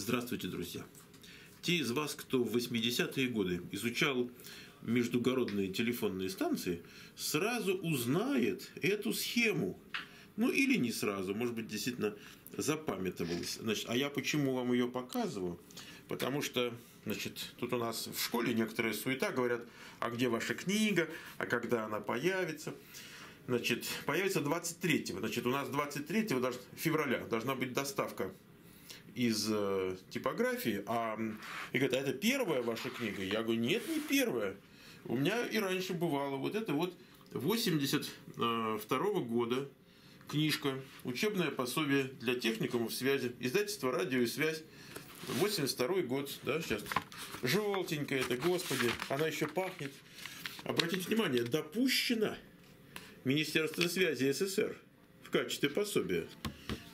Здравствуйте, друзья! Те из вас, кто в 80-е годы изучал междугородные телефонные станции, сразу узнает эту схему. Ну или не сразу, может быть, действительно запамятовалась. Значит, а я почему вам ее показываю? Потому что, значит, тут у нас в школе некоторая суета, говорят, а где ваша книга, а когда она появится. Значит, появится 23-го. Значит, у нас 23 февраля должна быть доставка из э, типографии, а и говорит, а это первая ваша книга? Я говорю, нет, не первая. У меня и раньше бывало. Вот это вот 82 -го года книжка, учебное пособие для техникумов связи, издательство «Радио и связь», 82 год, да, сейчас желтенькая это, господи, она еще пахнет. Обратите внимание, допущена Министерство связи СССР в качестве пособия.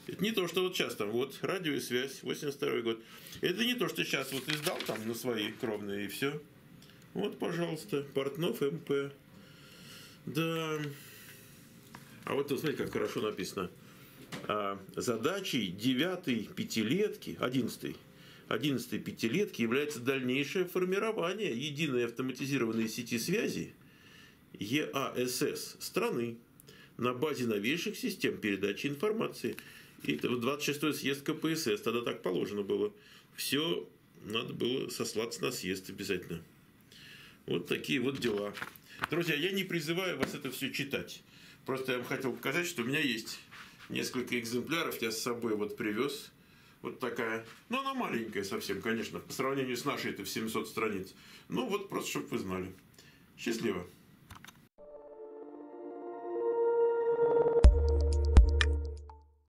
Это не то, что вот сейчас там, вот, радио и связь, 82 год. Это не то, что сейчас вот издал там на свои кровные и все. Вот, пожалуйста, Портнов МП. Да. А вот тут, смотрите, как хорошо написано. А, задачей девятой пятилетки, одиннадцатой, одиннадцатой пятилетки является дальнейшее формирование единой автоматизированной сети связи ЕАСС страны на базе новейших систем передачи информации – и это 26-й съезд КПСС, тогда так положено было. Все надо было сослаться на съезд обязательно. Вот такие вот дела. Друзья, я не призываю вас это все читать. Просто я вам хотел показать, что у меня есть несколько экземпляров, я с собой вот привез. Вот такая, ну она маленькая совсем, конечно, по сравнению с нашей это в 700 страниц. Ну вот просто, чтобы вы знали. Счастливо.